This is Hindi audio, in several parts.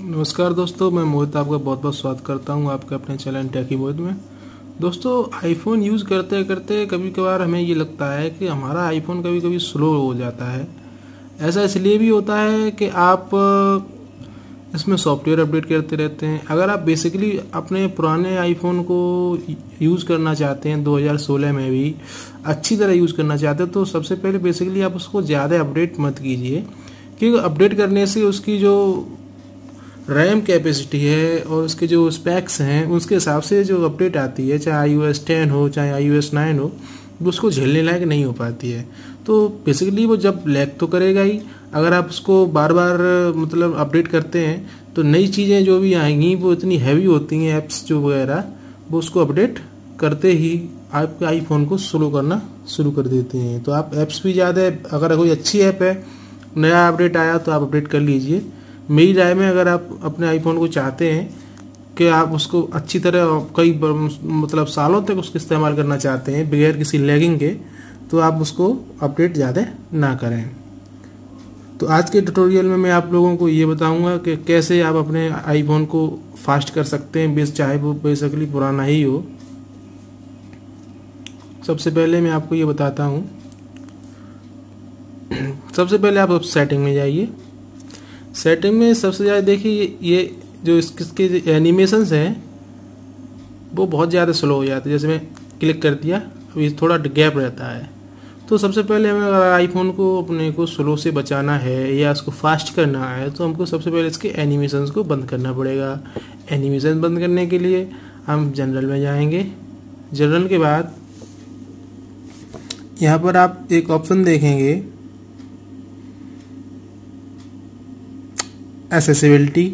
नमस्कार दोस्तों, मैं मोहित आपका बहुत बहुत स्वागत करता हूँ आपके अपने चैनल टेकी मोहित में। दोस्तों आईफोन यूज़ करते करते कभी कभार हमें ये लगता है कि हमारा आईफोन कभी कभी स्लो हो जाता है। ऐसा इसलिए भी होता है कि आप इसमें सॉफ्टवेयर अपडेट करते रहते हैं। अगर आप बेसिकली अपने पुराने आईफोन को यूज़ करना चाहते हैं 2016 में भी अच्छी तरह यूज़ करना चाहते हैं तो सबसे पहले बेसिकली आप उसको ज़्यादा अपडेट मत कीजिए। क्योंकि अपडेट करने से उसकी जो रैम कैपेसिटी है और उसके जो स्पेक्स हैं, उसके हिसाब से जो अपडेट आती है, चाहे आई यू एस टेन हो, चाहे आई यू एस नाइन हो उसको झेलने लायक नहीं हो पाती है। तो बेसिकली वो जब लैग तो करेगा ही। अगर आप उसको बार बार मतलब अपडेट करते हैं तो नई चीज़ें जो भी आएँगी, वो इतनी हैवी होती हैं ऐप्स जो वगैरह, वो उसको अपडेट करते ही आपके आईफोन को स्लो करना शुरू कर देते हैं। तो आप ऐप्स भी ज़्यादा, अगर कोई अच्छी ऐप है, नया अपडेट आया तो आप अपडेट कर लीजिए। मेरी राय में अगर आप अपने आईफोन को चाहते हैं कि आप उसको अच्छी तरह कई मतलब सालों तक उसका इस्तेमाल करना चाहते हैं, बगैर किसी लैगिंग के तो आप उसको अपडेट ज़्यादा ना करें। तो आज के ट्यूटोरियल में मैं आप लोगों को ये बताऊँगा कि कैसे आप अपने आईफोन को फास्ट कर सकते हैं, बेस, चाहे वो बेसिकली पुराना ही हो। सबसे पहले मैं आपको ये बताता हूँ। सबसे पहले आप सेटिंग में जाइए। सेटिंग में सबसे ज़्यादा देखिए, ये जो इसके एनिमेशन हैं, वो बहुत ज़्यादा स्लो हो जाते हैं। जैसे मैं क्लिक कर दिया, अभी थोड़ा गैप रहता है। तो सबसे पहले हमें अगर आईफोन को अपने को स्लो से बचाना है या उसको फास्ट करना है तो हमको सबसे पहले इसके एनिमेशन को बंद करना पड़ेगा। एनिमेशन बंद करने के लिए हम जनरल में जाएँगे। जनरल के बाद यहाँ पर आप एक ऑप्शन देखेंगे। एसेसिबिलिटी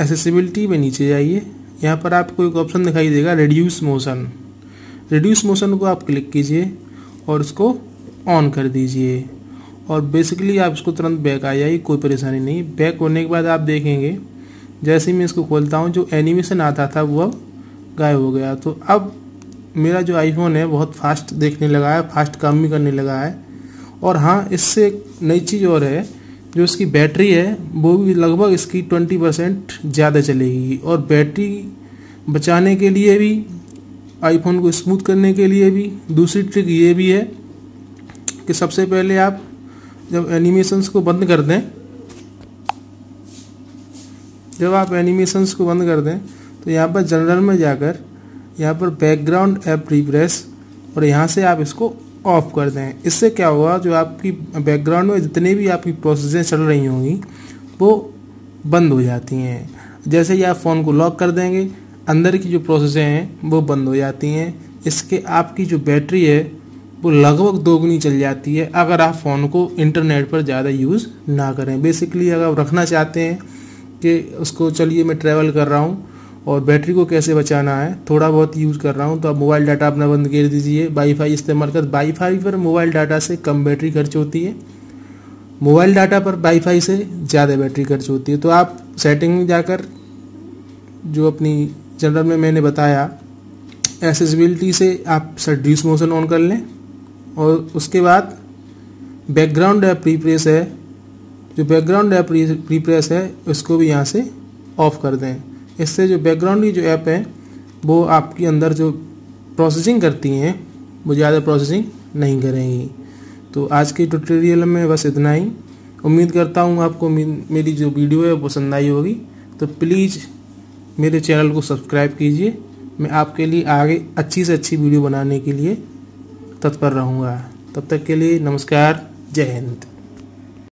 एसेसिबिलिटी में नीचे जाइए। यहाँ पर आपको एक ऑप्शन दिखाई देगा रिड्यूस मोशन रिड्यूस मोशन को आप क्लिक कीजिए और उसको ऑन कर दीजिए। और बेसिकली आप इसको तुरंत बैक आ जाइए, कोई परेशानी नहीं। बैक होने के बाद आप देखेंगे, जैसे ही मैं इसको खोलता हूँ, जो एनिमेशन आता था, वो अब गायब हो गया। तो अब मेरा जो आईफोन है, बहुत फास्ट देखने लगा है फास्ट काम भी करने लगा है। और हाँ इससे एक नई चीज़ और है जो इसकी बैटरी है, वो भी लगभग इसकी ट्वेंटी परसेंट ज़्यादा चलेगी। और बैटरी बचाने के लिए भी आईफोन को स्मूथ करने के लिए भी, दूसरी ट्रिक ये भी है कि सबसे पहले आप जब एनिमेशंस को बंद कर दें, जब आप एनिमेशंस को बंद कर दें तो यहाँ पर जनरल में जाकर, यहाँ पर बैकग्राउंड ऐप रिप्रेस और यहाँ से आप इसको ऑफ़ कर दें। इससे क्या होगा, जो आपकी बैकग्राउंड में जितने भी आपकी प्रोसेसें चल रही होंगी, वो बंद हो जाती हैं। जैसे ही आप फ़ोन को लॉक कर देंगे, अंदर की जो प्रोसेसें हैं, वो बंद हो जाती हैं। इसके आपकी जो बैटरी है, वो लगभग दोगुनी चल जाती है, अगर आप फ़ोन को इंटरनेट पर ज़्यादा यूज़ ना करें। बेसिकली अगर आप रखना चाहते हैं कि उसको, चलिए मैं ट्रैवल कर रहा हूँ और बैटरी को कैसे बचाना है, थोड़ा बहुत यूज़ कर रहा हूँ तो आप मोबाइल डाटा अपना बंद कर दीजिए। वाईफाई इस्तेमाल कर वाईफाई पर मोबाइल डाटा से कम बैटरी खर्च होती है। मोबाइल डाटा पर वाईफाई से ज़्यादा बैटरी खर्च होती है। तो आप सेटिंग में जाकर, जो अपनी जनरल में मैंने बताया एसेसिबिलिटी से आप सड्यूस मोशन ऑन कर लें। और उसके बाद बैकग्राउंड ऐप प्रीप्रेस है। जो बैकग्राउंड ऐप प्रीप्रेस है, उसको भी यहाँ से ऑफ़ कर दें। इससे जो बैकग्राउंड की जो ऐप है, वो आपके अंदर जो प्रोसेसिंग करती हैं, वो ज़्यादा प्रोसेसिंग नहीं करेंगी। तो आज के ट्यूटोरियल में बस इतना ही। उम्मीद करता हूँ आपको मेरी जो वीडियो है पसंद आई होगी। तो प्लीज़ मेरे चैनल को सब्सक्राइब कीजिए। मैं आपके लिए आगे अच्छी से अच्छी वीडियो बनाने के लिए तत्पर रहूँगा। तब तक के लिए नमस्कार, जय हिंद।